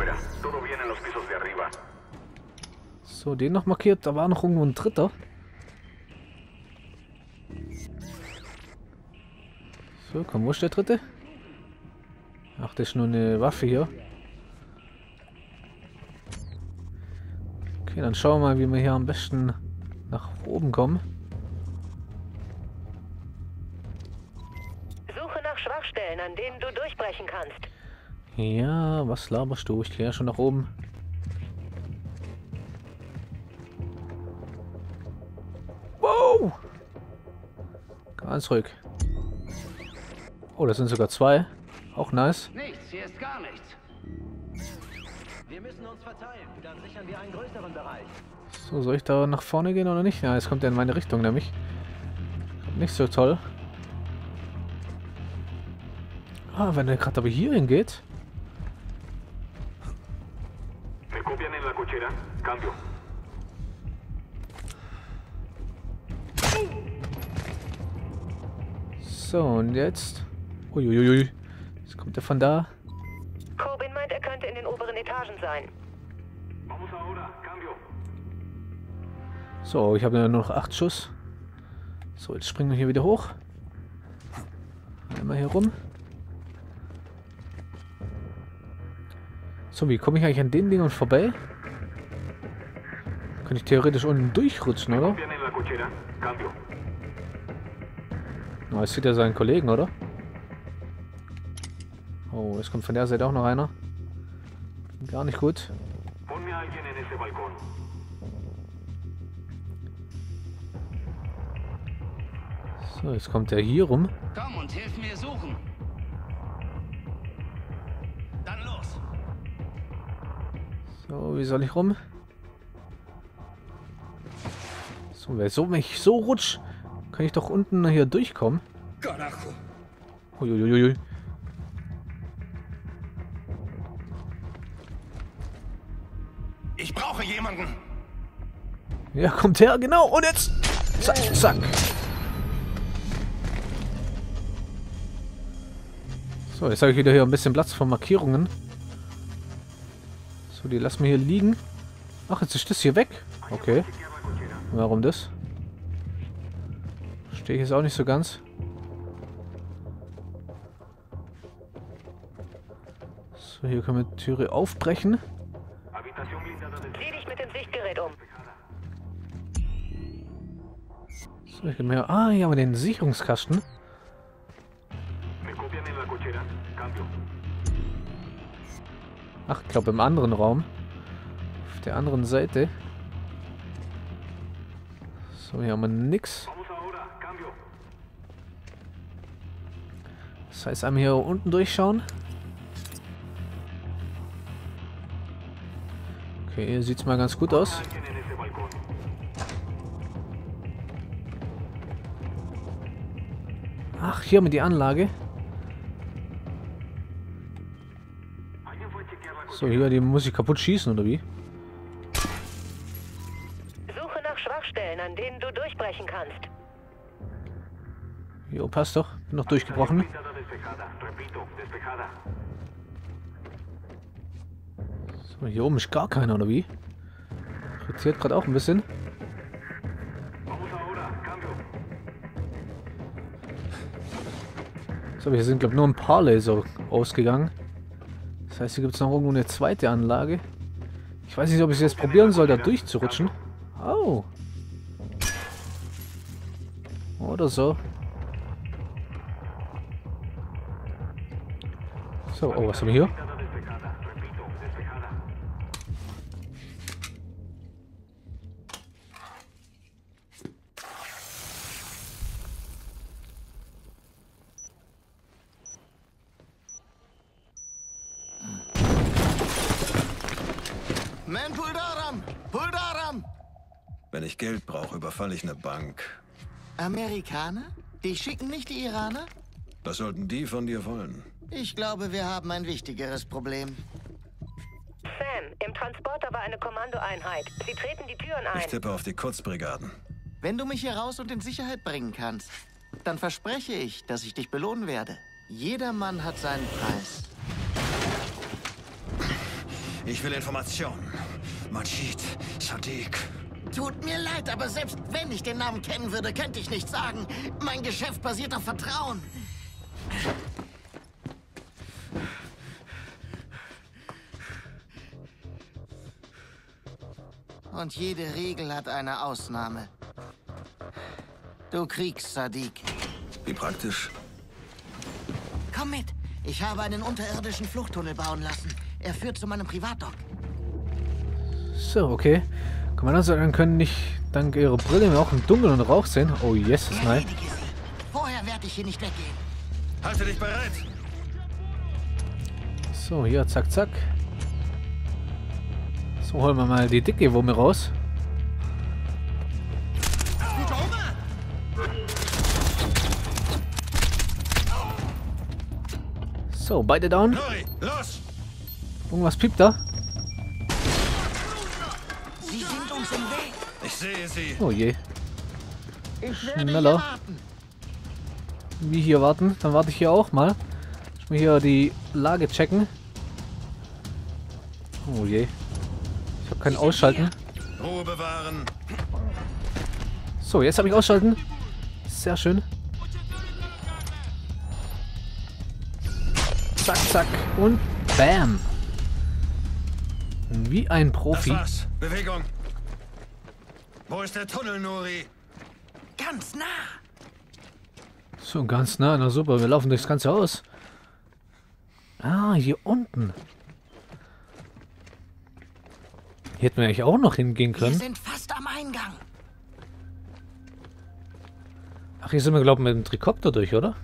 afuera. Todo bien en los pisos de arriba. So, den noch markiert. Da war noch irgendwo ein dritter. So, komm, wo ist der dritte? Ach, das ist nur eine Waffe hier. Okay, dann schauen wir mal, wie wir hier am besten nach oben kommen. Suche nach Schwachstellen, an denen du durchbrechen kannst. Ja, was laberst du? Ich ja schon nach oben. Wow! Ganz ruhig. Oh, das sind sogar zwei. Auch nice. Nichts, hier ist gar nichts. Wir müssen uns verteilen, dann sichern wir einen größeren Bereich. So, soll ich da nach vorne gehen oder nicht? Ja, es kommt ja in meine Richtung nämlich. Nicht so toll. Ah, wenn er gerade aber hier hingeht. Cambio. So, und jetzt? Uiuiui. Jetzt kommt er von da. Corbin meint, er könnte in den oberen Etagen sein. Vamos ahora. Cambio. So, ich habe ja nur noch 8 Schuss. So, jetzt springen wir hier wieder hoch. Einmal hier rum. So, wie komme ich eigentlich an den Dingen vorbei? Könnte ich theoretisch unten durchrutschen, oder? Na, es sieht ja seinen Kollegen, oder? Oh, es kommt von der Seite auch noch einer. Gar nicht gut. So, jetzt kommt er hier rum. Komm und hilf mir suchen. Dann los. So, wie soll ich rum? So, wenn so, wenn ich so rutsch, kann ich doch unten hier durchkommen. Carajo. Uiuiui. Ich brauche jemanden. Ja, kommt her, genau. Und jetzt. Zack, zack. So, jetzt habe ich wieder hier ein bisschen Platz für Markierungen. So, die lassen wir hier liegen. Ach, jetzt ist das hier weg. Okay. Warum das? Verstehe ich jetzt auch nicht so ganz. So, hier können wir die Türe aufbrechen. Sieh dich mit dem Sichtgerät um. So, ich mir, ah, hier haben wir den Sicherungskasten. Ach, ich glaube im anderen Raum. Auf der anderen Seite. So, hier haben wir nix. Das heißt, einmal hier unten durchschauen. Okay, hier sieht's mal ganz gut aus. Ach, hier haben wir die Anlage. ¿Alguien fue a chequear la So, hier, die muss ich kaputt schießen, oder wie? Schwachstellen, an denen du durchbrechen kannst. Jo, passt doch. Bin noch durchgebrochen. So, hier oben ist gar keiner, oder wie? Irritiert gerade auch ein bisschen. So, hier sind, glaube ich, nur ein paar Laser ausgegangen. Das heißt, hier gibt es noch irgendwo eine zweite Anlage. Ich weiß nicht, ob ich es jetzt probieren soll, da durchzurutschen. Oh. Oder so. So, oh, was haben wir hier? Wenn ich Geld brauche, überfalle ich eine Bank. Amerikaner? Die schicken nicht die Iraner? Was sollten die von dir wollen? Ich glaube, wir haben ein wichtigeres Problem. Sam, im Transporter war eine Kommandoeinheit. Sie treten die Türen Ich ein. tippe auf die Kurzbrigaden. Wenn du mich hier raus und in Sicherheit bringen kannst, dann verspreche ich, dass ich dich belohnen werde. Jeder Mann hat seinen Preis. Ich will Informationen. Majid, Sadiq. Tut mir leid, aber selbst wenn ich den Namen kennen würde, könnte ich nicht sagen. Mein Geschäft basiert auf Vertrauen. Und jede Regel hat eine Ausnahme. Du kriegst Sadiq. Wie praktisch. Komm mit. Ich habe einen unterirdischen Fluchttunnel bauen lassen. Er führt zu meinem Privatdock. So, okay. Kommandanten können nicht dank ihrer Brille mehr auch im Dunkeln und Rauch sehen. Oh, yes, ist nein. Vorher werde ich hier nicht weggehen. Halte dich bereit. So, hier, zack, zack. So, holen wir mal die dicke Wumme raus. So, beide down. Irgendwas piept da. Sehe sie. Oh je. Schneller. Wie hier warten? Dann warte ich hier auch mal. Ich will hier die Lage checken. Oh je. Ich habe kein Ausschalten. Ruhe bewahren. So, jetzt habe ich Ausschalten. Sehr schön. Zack, zack. Und bam. Wie ein Profi. Bewegung. Wo ist der Tunnel, Nuri? Ganz nah. So, ganz nah. Na super, wir laufen durchs ganze Haus. Ah, hier unten. Hier hätten wir eigentlich auch noch hingehen Wir können. sind fast am Eingang. Ach, hier sind wir, glaube ich, mit dem Trikopter durch, oder?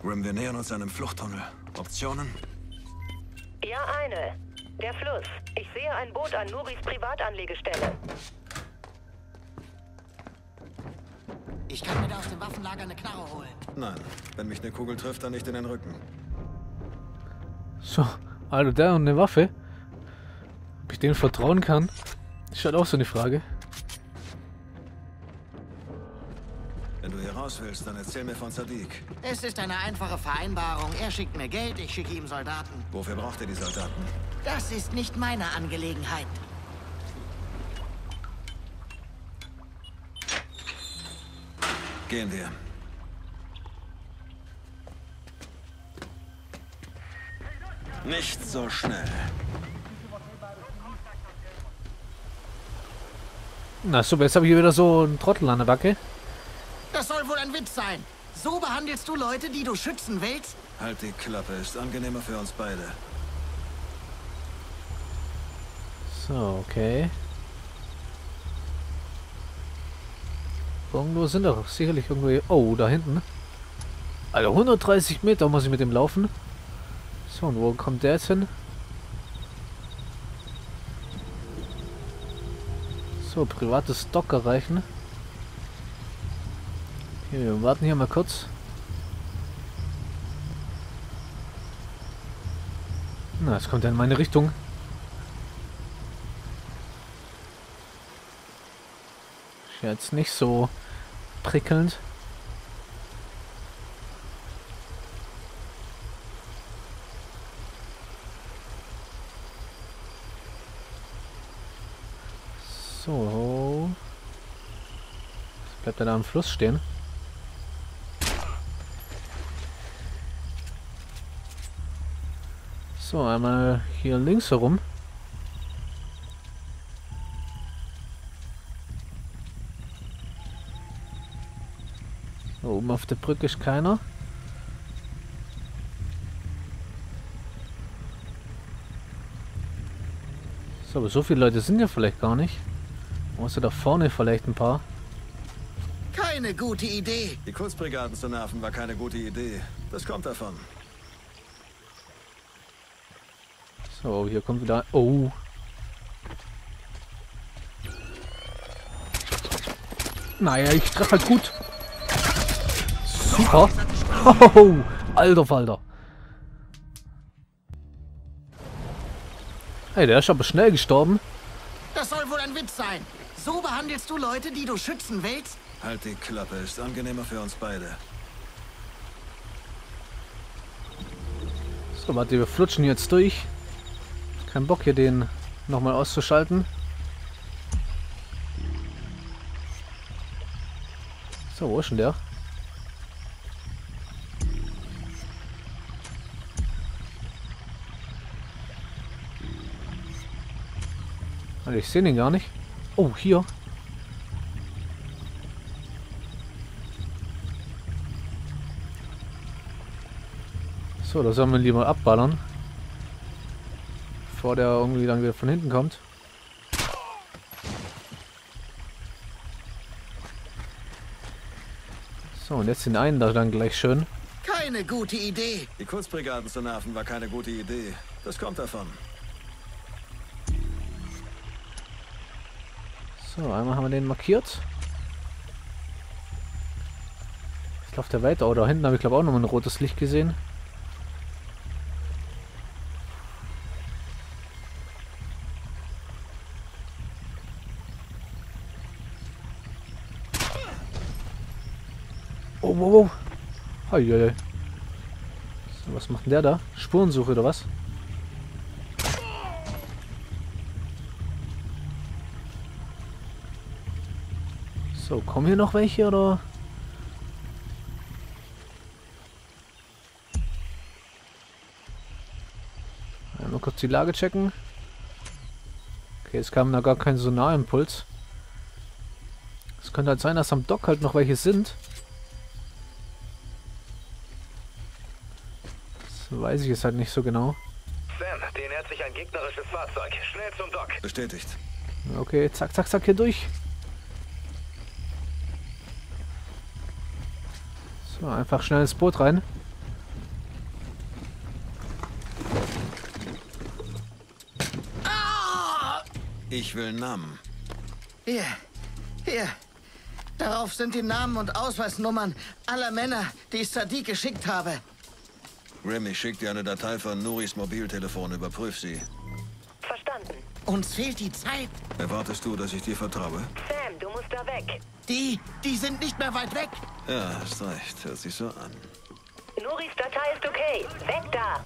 Grim, wir nähern uns einem Fluchttunnel. Optionen? Ja, eine. Der Fluss. Ich sehe ein Boot an Nuris Privatanlegestelle. Ich kann mir da aus dem Waffenlager eine Knarre holen. Nein. Wenn mich eine Kugel trifft, dann nicht in den Rücken. So, also der und eine Waffe. Ob ich dem vertrauen kann? Ist halt auch so eine Frage. Willst, dann erzähl mir von Sadiq. Es ist eine einfache Vereinbarung. Er schickt mir Geld, ich schicke ihm Soldaten. Wofür braucht ihr die Soldaten? Das ist nicht meine Angelegenheit. Gehen wir. Nicht so schnell. Na super, jetzt habe ich hier wieder so einen Trottel an der Backe. Das soll wohl ein Witz sein. So behandelst du Leute, die du schützen willst? Halt die Klappe, ist angenehmer für uns beide. So, okay. Irgendwo sind doch sicherlich irgendwo... hier- Oh, da hinten. Also 130 Meter muss ich mit dem laufen. So, und wo kommt der jetzt hin? So, privates Stock erreichen. Hier, wir warten hier mal kurz. Na, es kommt ja in meine Richtung. Ist jetzt nicht so prickelnd. So. Jetzt bleibt er da am Fluss stehen. So, einmal hier links herum. Oben auf der Brücke ist keiner. So, aber so viele Leute sind ja vielleicht gar nicht. Außer da vorne vielleicht ein paar. Keine gute Idee. Die Kurzbrigaden zu nerven war keine gute Idee. Das kommt davon. So, hier kommt wieder... Oh. Naja, ich treffe halt gut. Super. Oh, alter Falter. Hey, der ist aber schnell gestorben. Das soll wohl ein Witz sein. So behandelst du Leute, die du schützen willst? Halt die Klappe, ist angenehmer für uns beide. So, warte, wir flutschen jetzt durch. Kein Bock hier den nochmal auszuschalten. So, wo ist denn der? Also ich sehe den gar nicht. Oh, hier. So, da sollen wir lieber abballern. Bevor der irgendwie dann wieder von hinten kommt. So, und jetzt den einen da dann gleich schön. Keine gute Idee. Die Kurzbrigaden zu nerven war keine gute Idee. Das kommt davon. So, einmal haben wir den markiert. Jetzt läuft er weiter. Oder hinten habe ich glaube auch noch mal ein rotes Licht gesehen. Oh, wow, wow. Heieiei. So, was macht denn der da? Spurensuche oder was? So, kommen hier noch welche oder? Einmal kurz die Lage checken. Okay, es kam da gar kein Sonarimpuls. Es könnte halt sein, dass am Dock halt noch welche sind. Weiß ich jetzt halt nicht so genau. Sam, den nähert sich ein gegnerisches Fahrzeug. Schnell zum Dock. Bestätigt. Okay, zack, zack, zack, hier durch. So, einfach schnell ins Boot rein. Ich will Namen. Hier, hier. Darauf sind die Namen und Ausweisnummern aller Männer, die ich Sadiq geschickt habe. Grim, ich schick dir eine Datei von Nuris Mobiltelefon. Überprüf sie. Verstanden. Uns fehlt die Zeit. Erwartest du, dass ich dir vertraue? Sam, du musst da weg. Die, die sind nicht mehr weit weg. Ja, hast recht. Hört sich so an. Nuris Datei ist okay. Weg da.